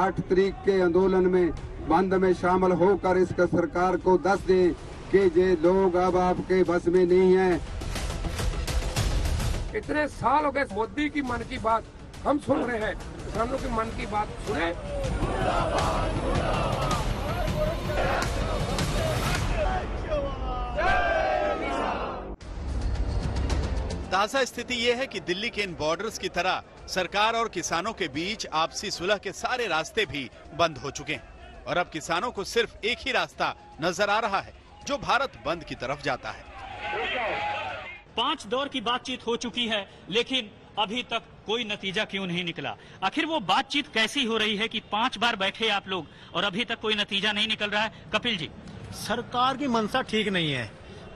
आठ तारीख के आंदोलन में बंद में शामिल होकर इस सरकार को दस दें कि ये लोग अब आपके बस में नहीं है। इतने साल हो गए मोदी की मन की बात हम सुन रहे हैं। किसानों की मन की बात सुने। ताज़ा स्थिति ये है कि दिल्ली के इन बॉर्डर्स की तरह सरकार और किसानों के बीच आपसी सुलह के सारे रास्ते भी बंद हो चुके हैं। और अब किसानों को सिर्फ़ एक ही रास्ता नज़र आ रहा है जो भारत बंद की तरफ़ जाता है। पाँच दौर की बातचीत हो चुकी है लेकिन अभी तक कोई नतीजा क्यों नहीं निकला? आखिर वो बातचीत कैसी हो रही है कि पाँच बार बैठे आप लोग और अभी तक कोई नतीजा नहीं निकल रहा है? कपिल जी। सरकार की मंशा ठीक नहीं है।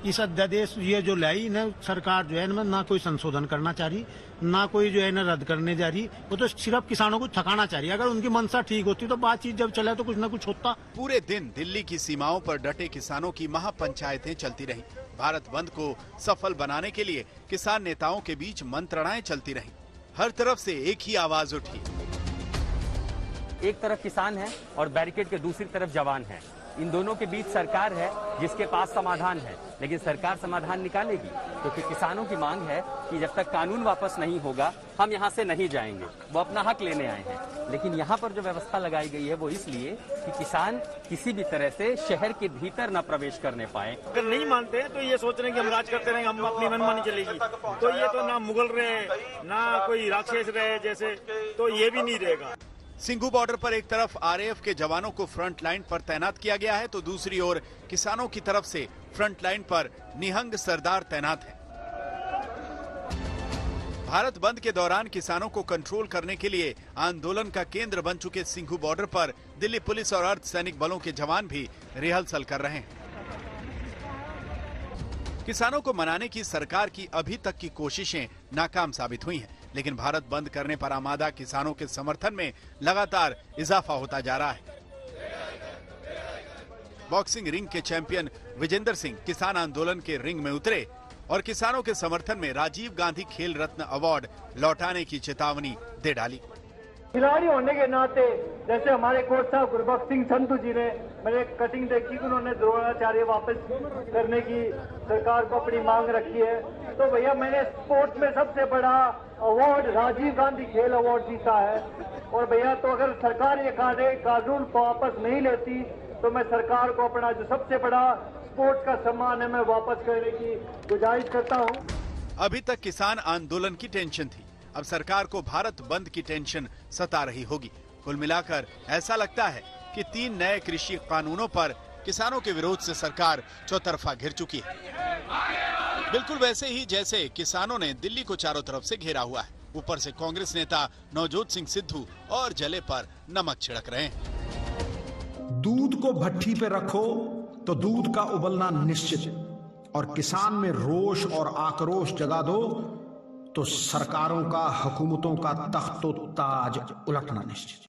इस अध्यादेश ये जो लाई ना सरकार जो है ना ना कोई संशोधन करना चाह रही ना कोई जो है ना रद्द करने जा रही वो तो सिर्फ़ किसानों को थकाना चाह रही अगर उनकी मनसा ठीक होती तो बातचीत जब चले तो कुछ ना कुछ होता। पूरे दिन दिल्ली की सीमाओं पर डटे किसानों की महापंचायतें चलती रही। भारत बंद को सफल बनाने के लिए किसान नेताओं के बीच मंत्रणाएँ चलती रही। हर तरफ़ से एक ही आवाज़ उठी। एक तरफ़ किसान है और बैरिकेड के दूसरी तरफ़ जवान है। इन दोनों के बीच सरकार है, जिसके पास समाधान है। लेकिन सरकार समाधान निकालेगी क्योंकि तो किसानों की मांग है कि जब तक कानून वापस नहीं होगा, हम यहाँ से नहीं जाएँगे। वो अपना हक लेने आए हैं। लेकिन यहाँ पर जो व्यवस्था लगाई गई है, वो इसलिए कि किसान किसी भी तरह से शहर के भीतर न प्रवेश करने पाए। अगर नहीं मानते हैं तो ये सोच रहे हैं कि हम राज करते रहेंगे हम अपनी मनमानी चलेगी। तो ये तो ना मुगल रहे, ना कोई राक्षस रहे जैसे तो ये भी नहीं रहेगा। सिंघू बॉर्डर पर एक तरफ़ आरएएफ के जवानों को फ्रंट लाइन पर तैनात किया गया है तो दूसरी ओर किसानों की तरफ़ से फ्रंट लाइन पर निहंग सरदार तैनात है। भारत बंद के दौरान किसानों को कंट्रोल करने के लिए आंदोलन का केंद्र बन चुके सिंघू बॉर्डर पर दिल्ली पुलिस और अर्ध सैनिक बलों के जवान भी रिहर्सल कर रहे हैं। किसानों को मनाने की सरकार की अभी तक की कोशिशें नाकाम साबित हुई हैं, लेकिन भारत बंद करने पर आमादा किसानों के समर्थन में लगातार इजाफा होता जा रहा है। बॉक्सिंग रिंग के चैंपियन विजेंद्र सिंह किसान आंदोलन के रिंग में उतरे और किसानों के समर्थन में राजीव गांधी खेल रत्न अवार्ड लौटाने की चेतावनी दे डाली। खिलाड़ी होने के नाते जैसे हमारे कोच साहब गुरबख्श सिंह संधू जी ने मैंने कटिंग देखी कि उन्होंने द्रोणाचार्य वापस करने की सरकार को अपनी मांग रखी है। तो भैया, मैंने स्पोर्ट्स में सबसे बड़ा अवार्ड राजीव गांधी खेल अवार्ड जीता है। और भैया तो अगर सरकार ये कानून वापस नहीं लेती तो मैं सरकार को अपना जो सबसे बड़ा स्पोर्ट्स का सम्मान है, मैं वापस करने की गुजारिश करता हूँ। अभी तक किसान आंदोलन की टेंशन थी। अब सरकार को भारत बंद की टेंशन सता रही होगी। कुल मिलाकर ऐसा लगता है कि तीन नए कृषि कानूनों पर किसानों के विरोध से सरकार चौतरफा घिर चुकी है। बिल्कुल वैसे ही जैसे किसानों ने दिल्ली को चारों तरफ़ से घेरा हुआ है, ऊपर से कांग्रेस नेता नवजोत सिंह सिद्धू और जले पर नमक छिड़क रहे हैं। दूध को भट्टी पे रखो तो दूध का उबलना निश्चित और किसान में रोष और आक्रोश जगा दो तो सरकारों का, हुकूमतों का तख्तो ताज उलटना निश्चित